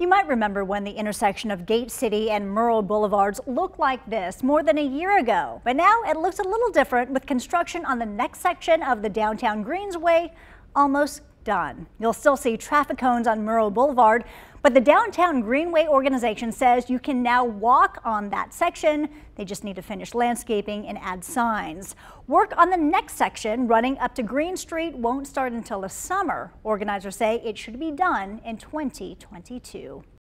You might remember when the intersection of Gate City and Murrow Boulevards looked like this more than a year ago. But now it looks a little different with construction on the next section of the downtown Greenway almost done. You'll still see traffic cones on Murrow Boulevard, but the Downtown Greenway organization says you can now walk on that section. They just need to finish landscaping and add signs. Work on the next section running up to Green Street won't start until the summer. Organizers say it should be done in 2022.